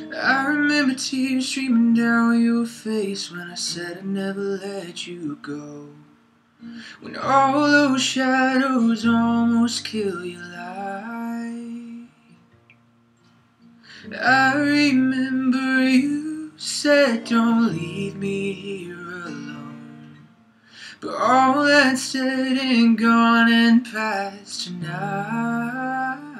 I remember tears streaming down your face when I said I'd never let you go. When all those shadows almost kill your light. I remember you said don't leave me here alone. But all that's dead and gone and past tonight.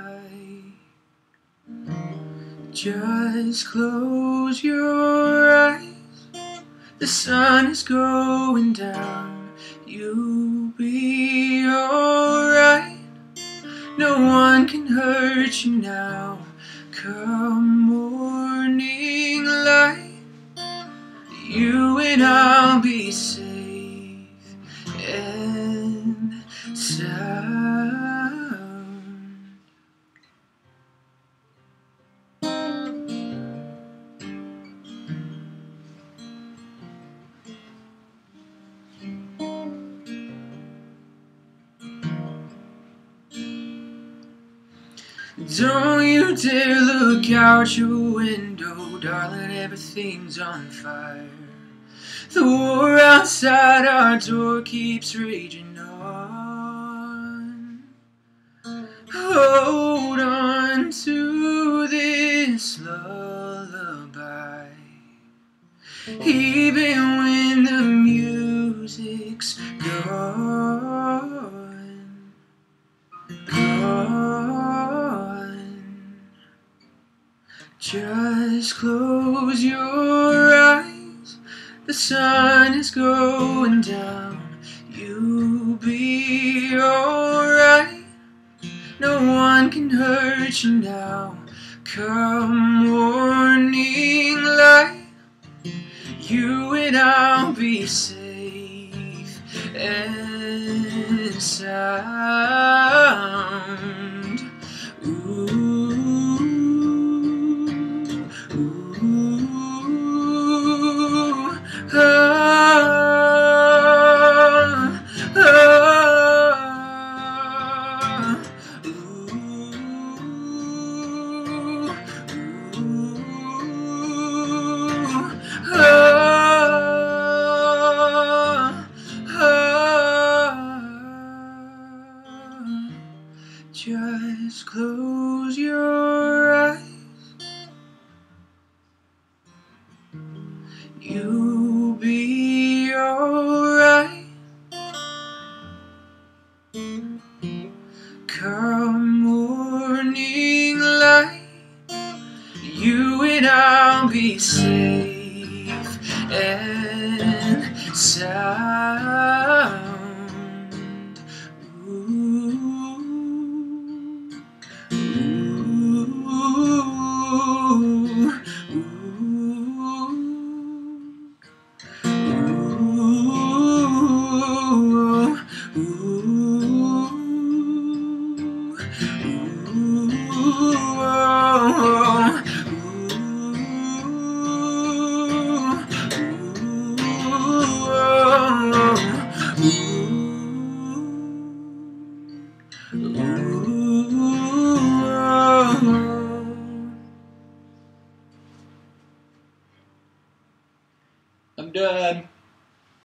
Just close your eyes. The sun is going down. You'll be alright. No one can hurt you now. Come morning light, you and I'll be safe Don't you dare look out your window, darling, everything's on fire. The war outside our door keeps raging on. Hold on to this lullaby, even when Just close your eyes. The sun is going down. You'll be alright. No one can hurt you now. Come morning light, you and I'll be safe and sound. Close your eyes. You'll be alright. Come morning light, you and I'll be safe and sound. Done.